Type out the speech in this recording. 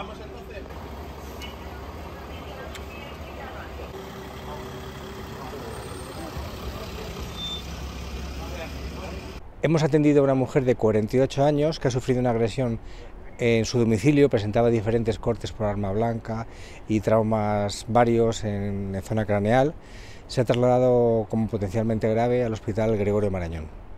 Vamos entonces. Hemos atendido a una mujer de 48 años que ha sufrido una agresión en su domicilio, presentaba diferentes cortes por arma blanca y traumas varios en, en zona craneal. Se ha trasladado como potencialmente grave al Hospital Gregorio Marañón.